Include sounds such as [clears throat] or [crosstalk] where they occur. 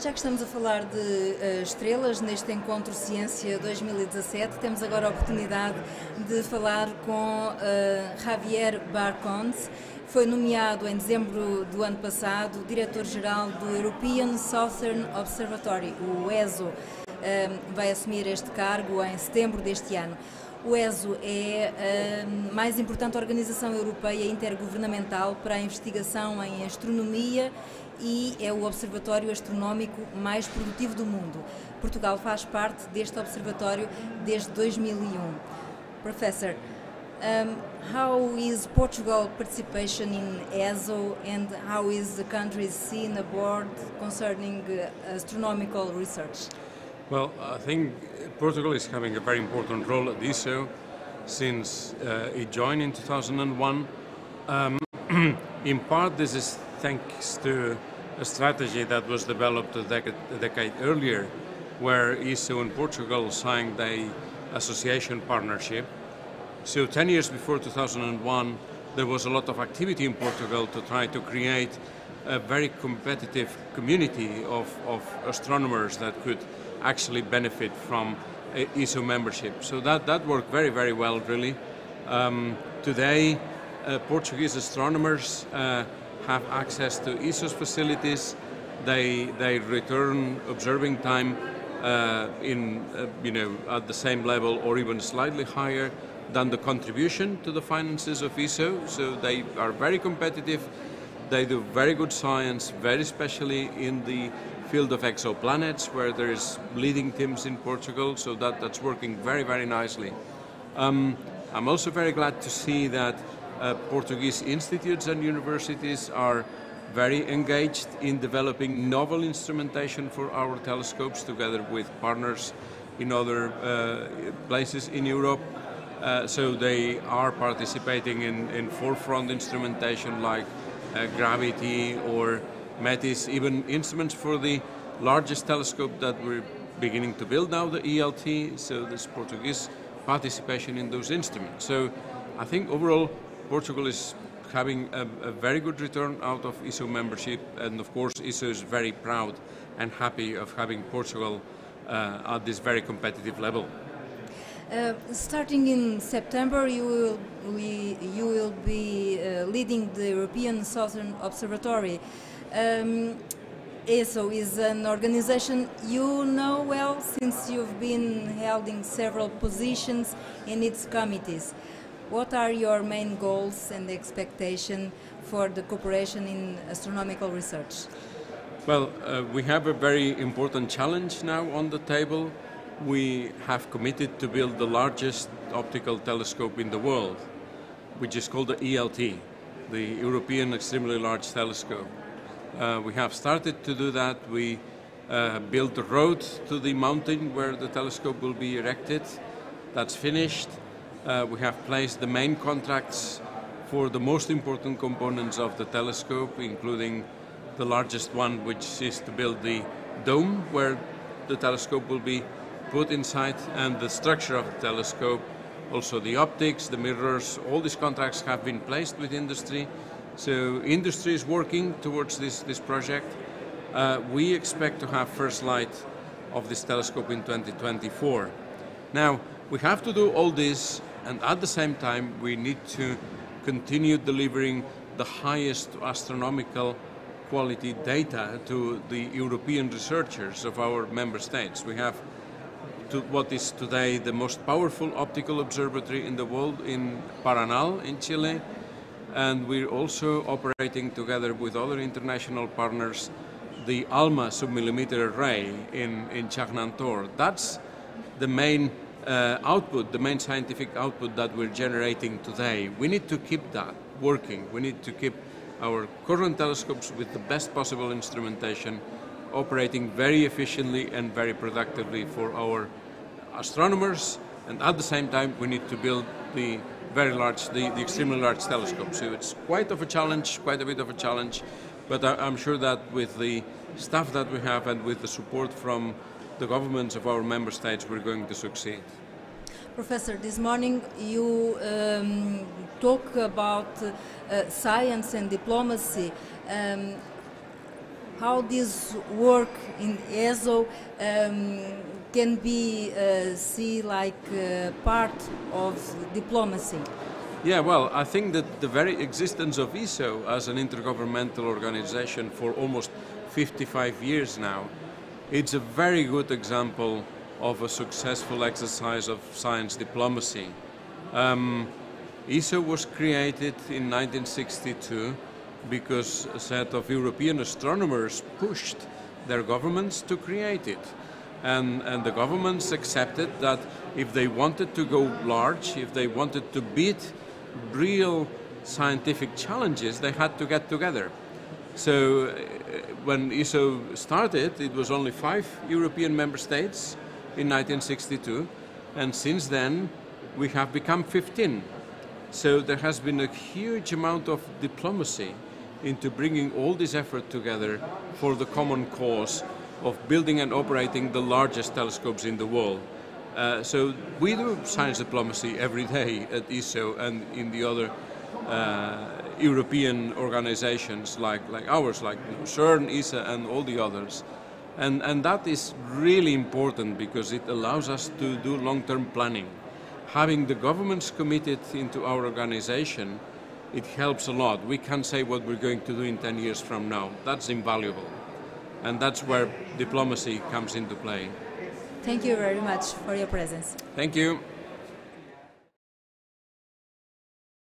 Já que estamos a falar de uh, estrelas neste encontro Ciência 2017, temos agora a oportunidade de falar com uh, Javier Barcons. Foi nomeado em dezembro do ano passado diretor-geral do European Southern Observatory, o ESO. Uh, vai assumir este cargo em setembro deste ano. O ESO é a mais importante organização europeia intergovernamental para a investigação em astronomia e é o observatório astronómico mais produtivo do mundo. Portugal faz parte deste observatório desde 2001. Professor, um, how is Portugal participation in ESO and how is the country seen aboard concerning uh, astronomical research? Well, I think Portugal is having a very important role at ESO since uh, it joined in 2001. Um, [clears throat] in part, this is thanks to a strategy that was developed a decade, a decade earlier, where ESO and Portugal signed a association partnership. So 10 years before 2001, there was a lot of activity in Portugal to try to create a very competitive community of, of astronomers that could actually benefit from ESO membership. So that, that worked very, very well, really. Um, today, uh, Portuguese astronomers uh, have access to ESO's facilities. They, they return observing time uh, in, uh, you know, at the same level or even slightly higher than the contribution to the finances of ESO. So they are very competitive. They do very good science, very especially in the field of exoplanets, where there is leading teams in Portugal. So that, that's working very, very nicely. Um, I'm also very glad to see that uh, Portuguese institutes and universities are very engaged in developing novel instrumentation for our telescopes together with partners in other uh, places in Europe. Uh, so they are participating in, in forefront instrumentation like Gravity or METIS, even instruments for the largest telescope that we're beginning to build now, the ELT, so there's Portuguese participation in those instruments. So I think overall Portugal is having a, a, very good return out of ESO membership, and of course, ESO is very proud and happy of having Portugal uh, at this very competitive level. Uh, starting in September, you will, we, you will be uh, leading the European Southern Observatory. Um, ESO is an organization you know well since you've been holding several positions in its committees. What are your main goals and expectation for the cooperation in astronomical research? Well, uh, we have a very important challenge now on the table. We have committed to build the largest optical telescope in the world, which is called the ELT, the European Extremely Large Telescope. Uh, we have started to do that. We uh, built the road to the mountain where the telescope will be erected. That's finished. Uh, we have placed the main contracts for the most important components of the telescope, including the largest one, which is to build the dome where the telescope will be put inside, and the structure of the telescope, also the optics, the mirrors, all these contracts have been placed with industry. So industry is working towards this, this project. Uh, we expect to have first light of this telescope in 2024. Now, we have to do all this and at the same time, we need to continue delivering the highest astronomical quality data to the European researchers of our member states. We have what is today the most powerful optical observatory in the world in Paranal in Chile, and we're also operating together with other international partners the ALMA submillimeter array in, in Chajnantor. That's the main uh, output, the main scientific output that we're generating today, we need to keep that working. We need to keep our current telescopes with the best possible instrumentation operating very efficiently and very productively for our astronomers and at the same time we need to build the very large, the, the extremely large telescope. So it's quite of a challenge, quite a bit of a challenge, but I, I'm sure that with the staff that we have and with the support from the governments of our member states, we're going to succeed. Professor, this morning you um, talk about uh, science and diplomacy. Um, how this work in ESO um, can be uh, see like uh, part of diplomacy. Yeah, well, I think that the very existence of ESO as an intergovernmental organization for almost 55 years now, it's a very good example of a successful exercise of science diplomacy. Um, ESO was created in 1962 because a set of European astronomers pushed their governments to create it. And, and the governments accepted that if they wanted to go large, if they wanted to beat real scientific challenges, they had to get together. So uh, when ESO started, it was only five European member states in 1962, and since then we have become 15. So there has been a huge amount of diplomacy into bringing all this effort together for the common cause of building and operating the largest telescopes in the world. Uh, so we do science diplomacy every day at ESO and in the other uh, European organizations like, like ours, like CERN, ESA, and all the others. And, and that is really important because it allows us to do long-term planning. Having the governments committed into our organization, it helps a lot. We can't say what we're going to do in 10 years from now. That's invaluable. And that's where diplomacy comes into play. Thank you very much for your presence. Thank you.